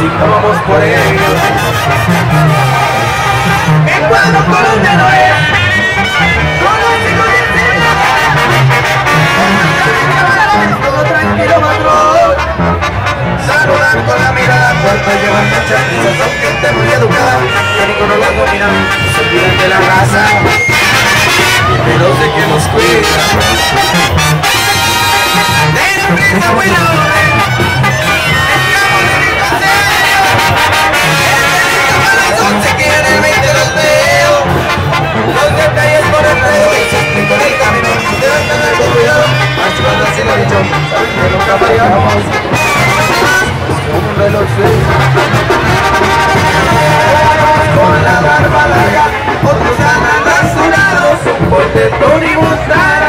si vamos por él. El cuadro es. ¿eh? Todo tranquilo, con la mirada cuando llevan cachas, quizás aunque esté muy educada, que ninguno lo domina, se de la raza, pero de que nos cuida. Con la barba larga, otros ananasurados, por Tony Montana.